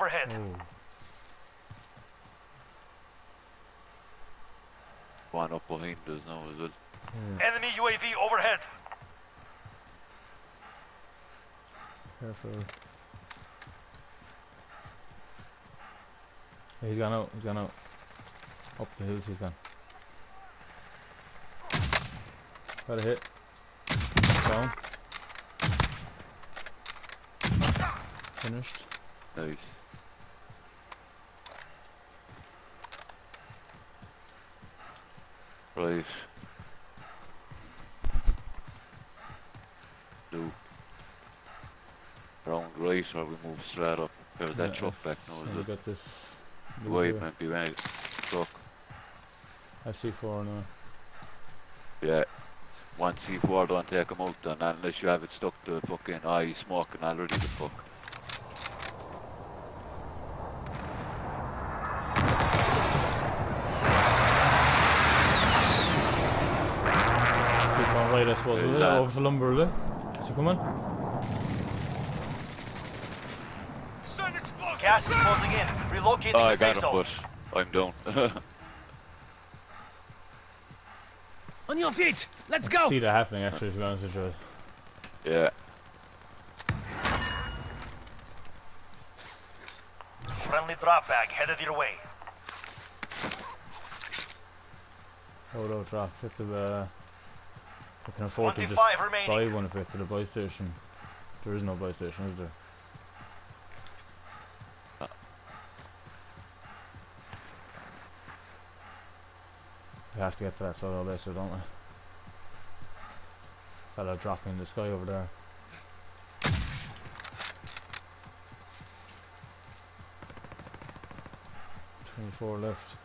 overhead. Oh. One up behind us now as well. Yeah, Enemy UAV overhead. careful. Yeah, he's gone out, he's gone out. Up the hills he's gone. Got a hit. Down. Finished. Nice. Right. Do round right or we move straight up. There's that Yeah, truck back now, is it? got this. The loot way it might be when truck. I see four now. Yeah. One C4 don't take them out then unless you have it stuck to the fucking eye he's smoking already the fuck. Let's keep going right, I suppose. Hey, Is it? lad. Over to lumber, is it? Is he coming? Gas is closing in. Relocating Oh, I the got him, zone. but I'm down. On your feet! Let's I go! see that happening actually, to be honest with you. yeah. Friendly drop bag headed your way. Hold out drop. If the, uh, I can afford to just 25 remaining. buy one if it to the buy station. There is no buy station, is there? Uh. We have to get to that solo so don't we? Fella dropping in the sky over there. Twenty-four left.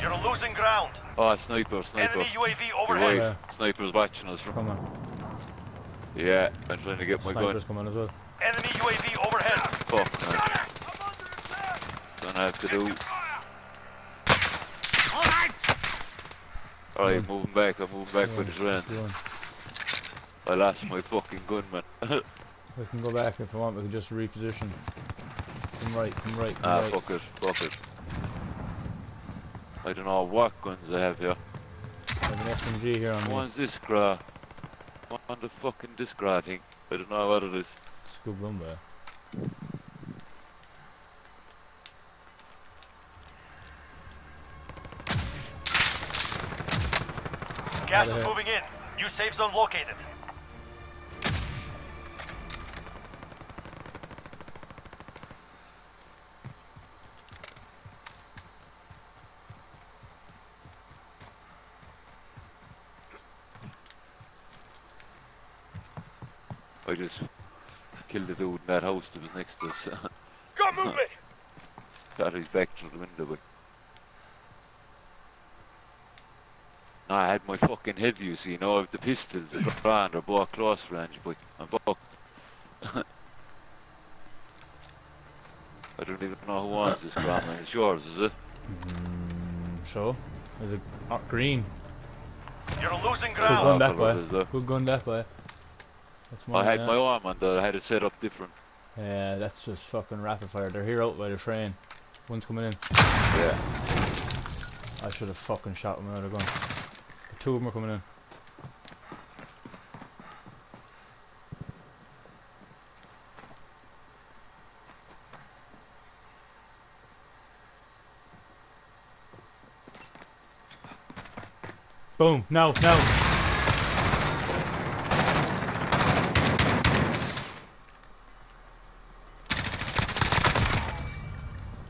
You're losing ground. Oh, sniper, sniper. Enemy UAV overhead. Yeah. Sniper's watching us from. Come on. Yeah, I'm trying to get my gun. Snipers coming as well. Enemy UAV overhead. Fuck, man. Don't have to do. Alright! Alright, moving back. I'm moving back with the Yeah, trend. go on. I lost my fucking gun, man. We can go back if we want, we can just reposition. Come right, come right, come ah, right. fuck it, fuck it. I don't know what guns I have here. I have an SMG here on me. One's this gra. One the fucking this gra thing. I don't know what it is. It's a good run there. Gas is moving in. New safe zone located. I just killed the dude in that house that was next to us. Got movement. Got his back through the window, but. No, I had my fucking head view, so you know, if the pistols are grand or block close range, but I'm fucked. I don't even know who owns this gun, man. It's yours, is it? Mm, so, is it uh, green? You're losing ground. Good ground. gun that way. it is, though. Good gun that way. I had my arm on the, I had it set up different. Yeah, that's just fucking rapid fire. They're here out by the train. One's coming in. Yeah. I should have fucking shot with my other gun. The two of them are coming in. Boom! No, no!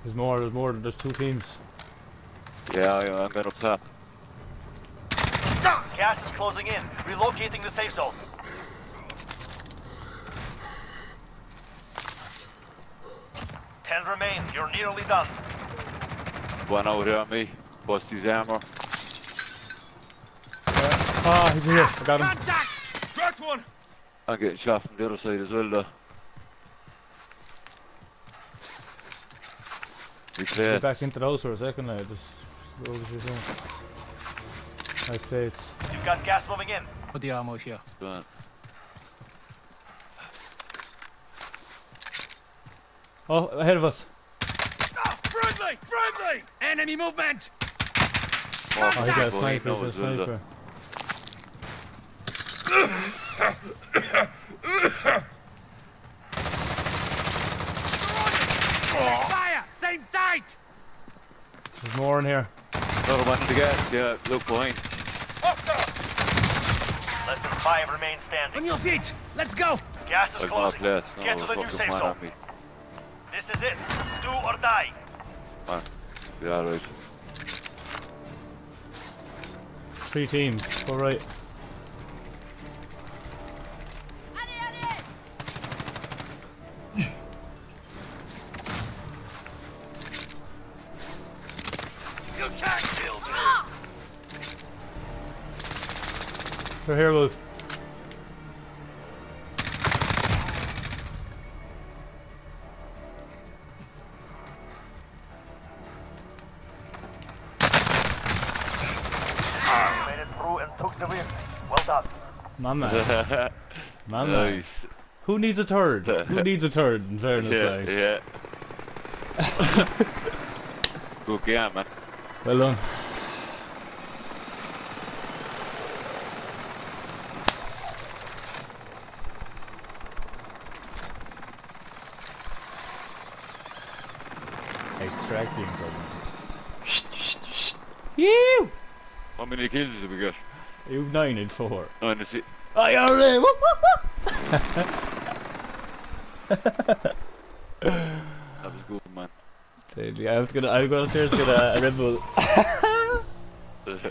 There's more, there's more, there's two teams. Yeah, I, I'm going up top. Gas is closing in. Relocating the safe zone. Ten remain. You're nearly done. One out here on me. Bust his armor. Ah, he's here. I got him. Contact! Cracked one! I'm getting shot from the other side as well, though. Be clear. Get back into those for a second. Like, just What was you saying? My plates. You've got gas moving in. Put the ammo here. Done. Oh, ahead of us. Ah, friendly! Friendly! Enemy movement! Oh, Oh, he's got a well, he sniper. He's got a sniper. Fire! Same site! There's more in here. Little one to the gas. Yeah, look behind. Less than five remain On your feet! Let's go! Gas is I've no closing. No, Get to the new safe zone. This is it. Do or die. Man. Yeah, right. Three teams. All Ah, and took the win. Well done. My man. My man. nice. Who needs a third? Who needs a third, in fairness, Yeah, like? yeah. Good game, man. Well done. Extracting problem. You! How many kills did we get? You nine and four. Nine to six. I already. Whoop, whoop, That was good, man. Dude, I was gonna, I was gonna, get a, gonna, uh, I remember.